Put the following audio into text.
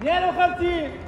52